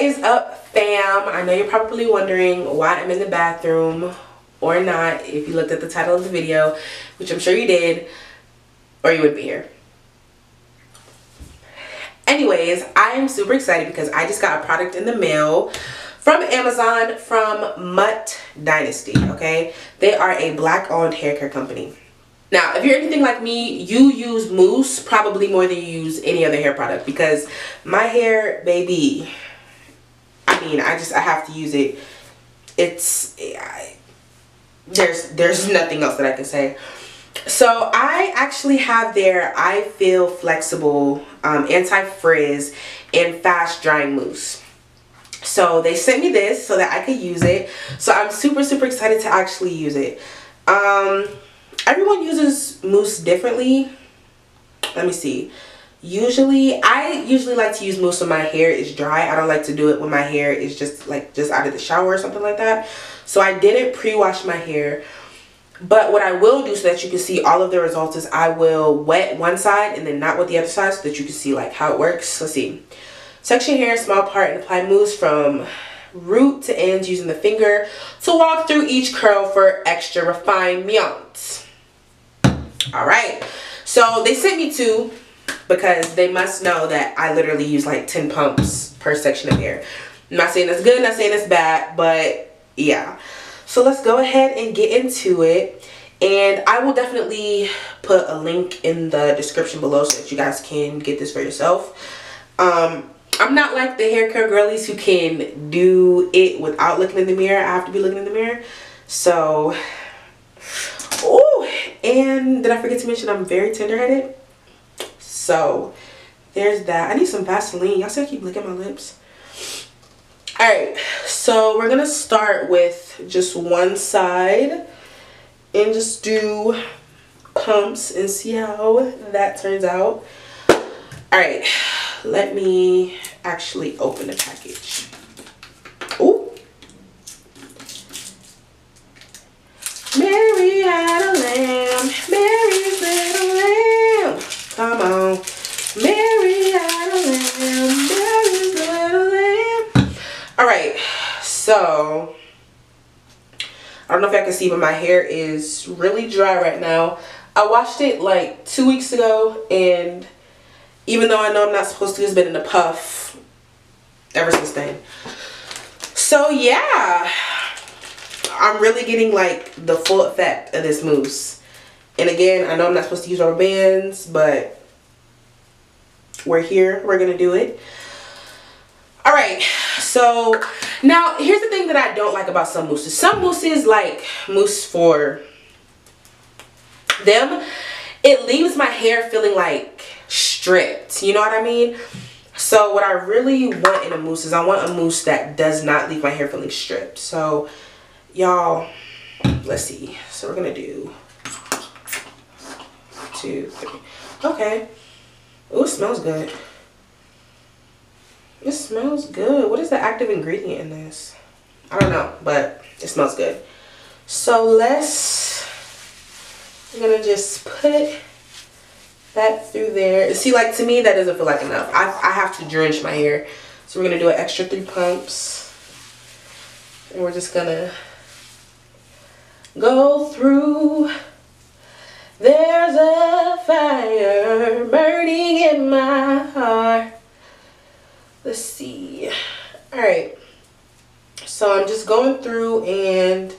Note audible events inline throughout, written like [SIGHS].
What is up fam? I know you're probably wondering why I'm in the bathroom or not if you looked at the title of the video, which I'm sure you did, or you would be here. Anyways, I am super excited because I just got a product in the mail from Amazon from Mut Dynasty, okay? They are a black owned hair care company. Now, if you're anything like me, you use mousse probably more than you use any other hair product because my hair, baby, I just, I have to use it. It's, I, there's, there's nothing else that I can say. So I actually have their I Feel Flexible um, Anti-Frizz and Fast Drying Mousse. So they sent me this so that I could use it. So I'm super, super excited to actually use it. Um, everyone uses mousse differently. Let me see. Usually, I usually like to use mousse when my hair is dry. I don't like to do it when my hair is just like just out of the shower or something like that. So I didn't pre-wash my hair. But what I will do so that you can see all of the results is I will wet one side and then not wet the other side so that you can see like how it works. Let's see. Section hair small part and apply mousse from root to ends using the finger to walk through each curl for extra refinement. Alright, so they sent me two because they must know that I literally use like 10 pumps per section of hair. I'm not saying that's good, not saying that's bad, but yeah. So let's go ahead and get into it. And I will definitely put a link in the description below so that you guys can get this for yourself. Um, I'm not like the hair care girlies who can do it without looking in the mirror. I have to be looking in the mirror. So, oh, and did I forget to mention I'm very tender-headed? So, there's that. I need some Vaseline. Y'all I keep licking my lips? Alright, so we're going to start with just one side and just do pumps and see how that turns out. Alright, let me actually open the package. So I don't know if I can see, but my hair is really dry right now. I washed it like two weeks ago and even though I know I'm not supposed to, it's been in a puff ever since then. So yeah, I'm really getting like the full effect of this mousse. And again, I know I'm not supposed to use rubber bands, but we're here. We're going to do it. All right, so now here's the thing that I don't like about some mousses. Some mousses, like mousse for them, it leaves my hair feeling like stripped. You know what I mean? So what I really want in a mousse is I want a mousse that does not leave my hair feeling stripped. So y'all, let's see. So we're going to do two, three. Okay. Oh, it smells good. Smells good. What is the active ingredient in this? I don't know, but it smells good. So let's, I'm to just put that through there. See, like to me, that doesn't feel like enough. I, I have to drench my hair. So we're to do an extra three pumps. And we're just to go through. There's a fire burning in my heart. Let's see. Alright. So I'm just going through and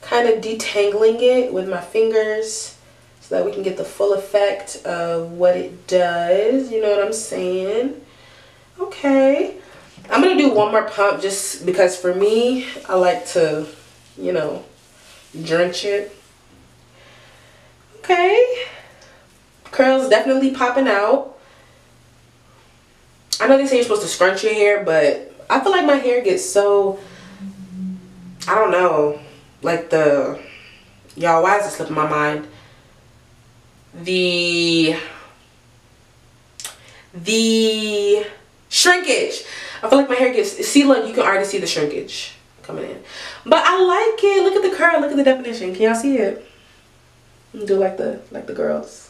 kind of detangling it with my fingers so that we can get the full effect of what it does. You know what I'm saying? Okay. I'm to do one more pump just because for me, I like to, you know, drench it. Okay. Curls definitely popping out. I know they say you're supposed to scrunch your hair, but I feel like my hair gets so, I don't know, like the, y'all, why is it slipping my mind? The, the shrinkage. I feel like my hair gets, see look, you can already see the shrinkage coming in. But I like it. Look at the curl, look at the definition. Can y'all see it? Do like the, like the girls.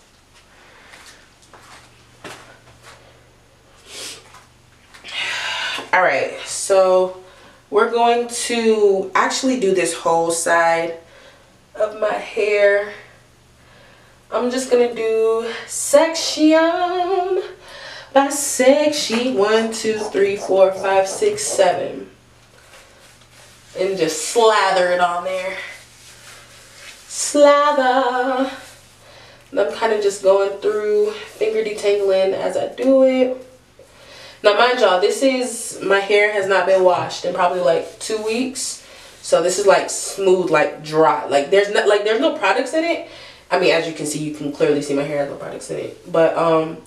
All right, so we're going to actually do this whole side of my hair. I'm just gonna do section by section. One, two, three, four, five, six, seven. And just slather it on there. Slather. And I'm kind of just going through finger detangling as I do it. Now mind y'all, this is, my hair has not been washed in probably like two weeks. So this is like smooth, like dry. Like there's not, like there's no products in it. I mean, as you can see, you can clearly see my hair has no products in it. But, um,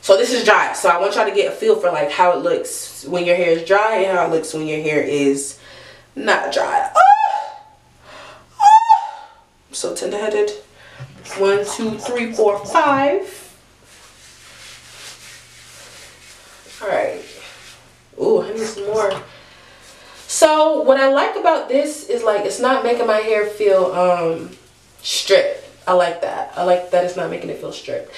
so this is dry. So I want y'all to get a feel for like how it looks when your hair is dry and how it looks when your hair is not dry. Oh! Oh! I'm so tender-headed. One, two, three, four, five. All right. Ooh, I need some more. So what I like about this is like it's not making my hair feel um stripped. I like that. I like that it's not making it feel stripped.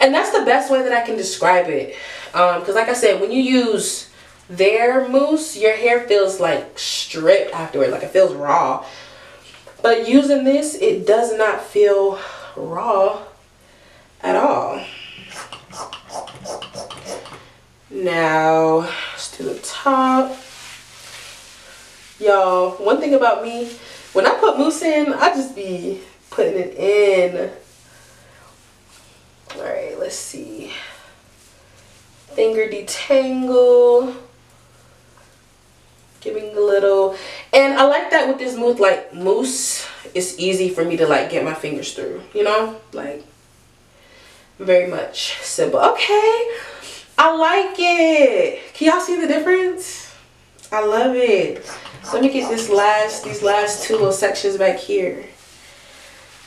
And that's the best way that I can describe it. Um, cause like I said, when you use their mousse, your hair feels like stripped afterward, like it feels raw. But using this, it does not feel raw at all. Now, to the top. Y'all, one thing about me, when I put mousse in, I just be putting it in. All right, let's see. Finger detangle. Giving a little, and I like that with this mousse, like mousse, it's easy for me to like get my fingers through, you know? Like, very much simple. Okay, I like it. Can y'all see the difference? I love it. So Let me get this last, these last two little sections back here.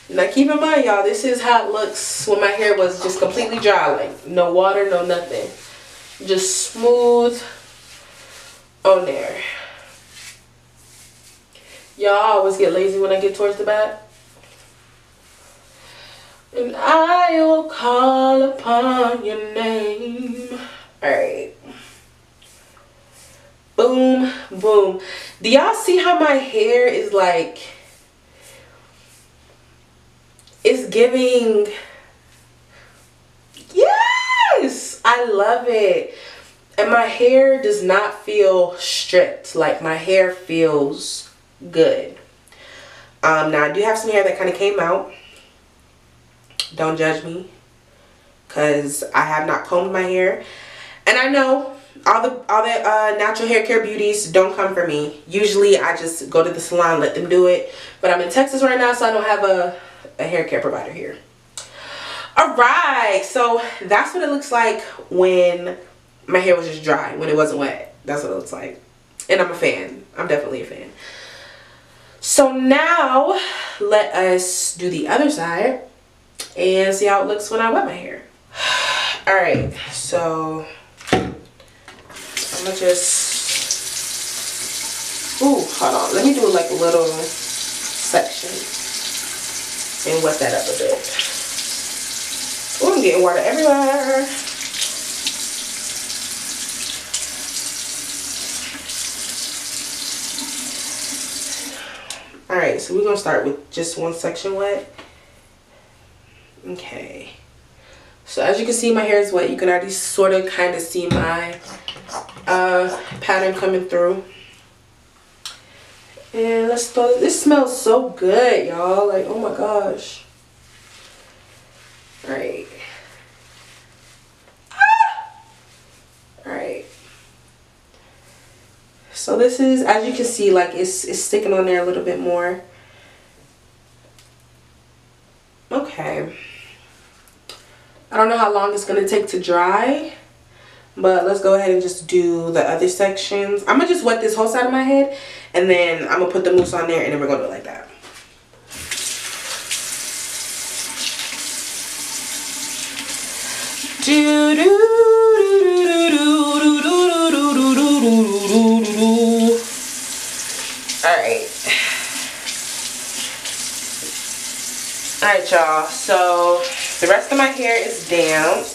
Now keep in mind y'all, this is how it looks when my hair was just completely dry. Like no water, no nothing. Just smooth on there. Y'all always get lazy when I get towards the back. And I will call upon your name. Alright. Boom, boom. Do y'all see how my hair is like... It's giving... Yes! I love it. And my hair does not feel stripped. Like my hair feels good. Um, now I do have some hair that kind of came out. Don't judge me. Because I have not combed my hair. And I know all the all the uh, natural hair care beauties don't come for me. Usually I just go to the salon, let them do it. But I'm in Texas right now, so I don't have a, a hair care provider here. Alright, so that's what it looks like when my hair was just dry, when it wasn't wet. That's what it looks like. And I'm a fan. I'm definitely a fan. So now, let us do the other side and see how it looks when I wet my hair. [SIGHS] Alright, so I'm gonna just, ooh, hold on. Let me do like a little section and wet that up a bit. Ooh, I'm getting water everywhere. Alright, so we're to start with just one section wet. Okay. So as you can see, my hair is wet. You can already sort of kind of see my uh, pattern coming through. And let's throw, this This smells so good, y'all. Like, oh my gosh. Alright. Ah! Alright. So this is, as you can see, like it's, it's sticking on there a little bit more. Okay. I don't know how long it's going to take to dry. But let's go ahead and just do the other sections. I'm going to just wet this whole side of my head. And then I'm going to put the mousse on there and then we're going to do it like that. Do do do do do do do do do do do do do. All right. All right, y'all. So the rest of my hair is damp.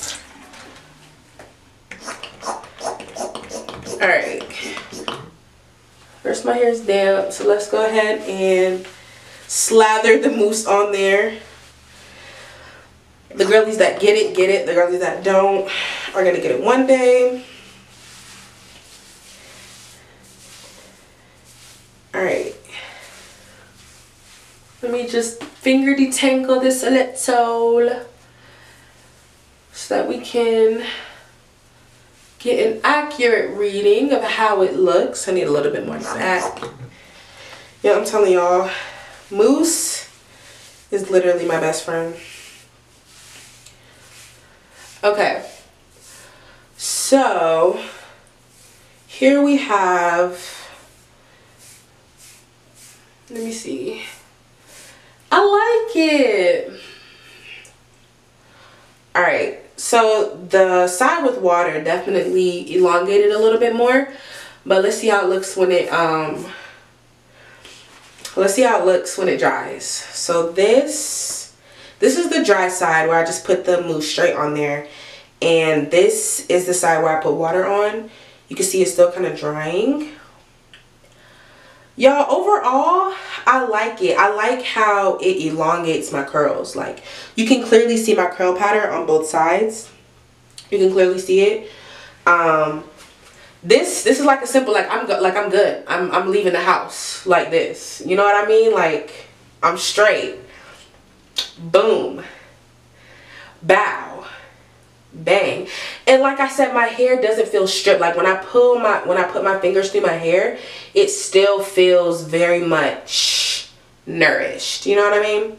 All right. First my hair is damp, so let's go ahead and slather the mousse on there. The girlies that get it, get it. The girlies that don't are gonna get it one day. Alright. Let me just finger detangle this a little so that we can get an accurate reading of how it looks. I need a little bit more back. Yeah, I'm telling y'all, mousse is literally my best friend. Okay, so here we have, let me see. I like it. All right, so the side with water definitely elongated a little bit more, but let's see how it looks when it, um, let's see how it looks when it dries. So this, this is the dry side where I just put the mousse straight on there. And this is the side where I put water on. You can see it's still kind of drying. Y'all, overall, I like it. I like how it elongates my curls. Like, you can clearly see my curl pattern on both sides. You can clearly see it. Um, this this is like a simple like I'm like I'm good. I'm I'm leaving the house like this. You know what I mean? Like I'm straight. Boom. Bow bang. And like i said my hair doesn't feel stripped. Like when i pull my when i put my fingers through my hair it still feels very much nourished. You know what i mean?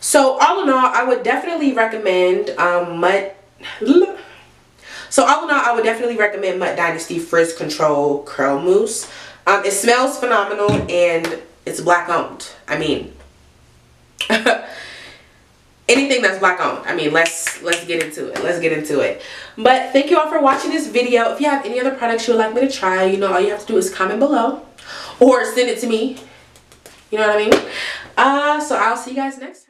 So all in all i would definitely recommend um mud [LAUGHS] so all in all i would definitely recommend Mut Dynasty frizz control curl mousse um, it smells phenomenal and it's black owned. I mean, [LAUGHS] anything that's black owned. I mean, let's let's get into it. Let's get into it. But thank you all for watching this video. If you have any other products you would like me to try, you know, all you have to do is comment below or send it to me. You know what I mean? Uh, so I'll see you guys next time.